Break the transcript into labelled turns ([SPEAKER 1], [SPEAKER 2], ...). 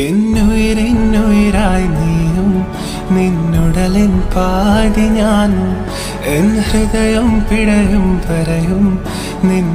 [SPEAKER 1] എന്നുയിരെന്നുയിരായി നീയും. നിന്നുടലിൻ പാതി ഞാനും. എൻ ഹൃദയം പിടയും പറയും നിൻ